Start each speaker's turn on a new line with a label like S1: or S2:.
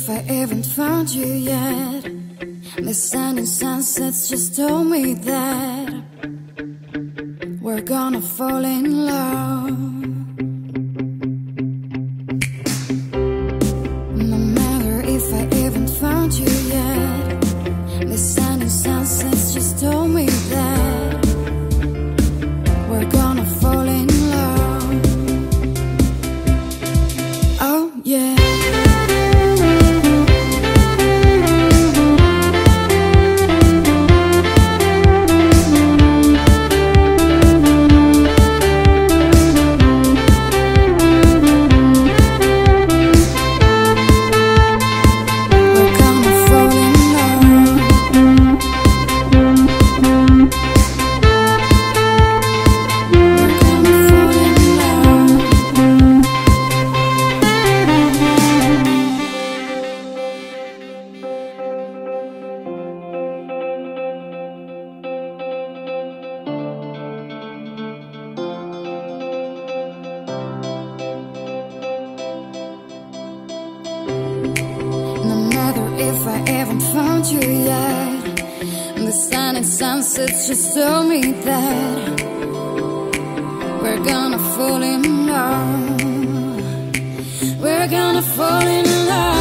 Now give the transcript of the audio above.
S1: if I haven't found you yet. The sun and sunsets just told me that we're gonna fall in love. If I haven't found you yet. The sun and sunsets just told me that we're gonna fall in love. We're gonna fall in love.